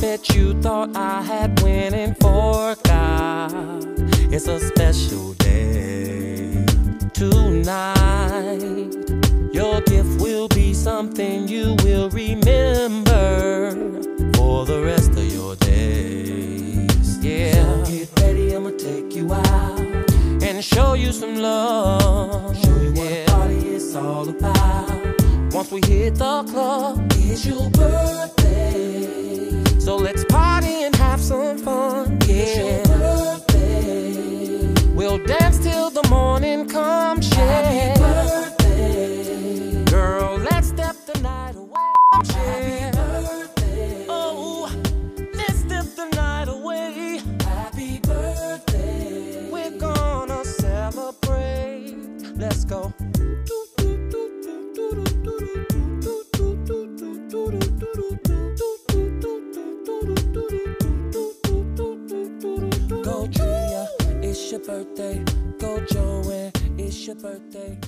bet you thought I had went and forgot. It's a special day tonight. Your gift will be something you will remember for the rest of your days. Yeah. So get ready, I'ma take you out and show you some love. Show you what yeah. party is all about. Once we hit the club, it's your birthday. We'll dance till the morning comes. Happy birthday. Girl, let's step the night away. Happy birthday. Oh, let's step the night away. Happy birthday. We're gonna celebrate. Let's go. Your birthday. Go Joanne, it's your birthday.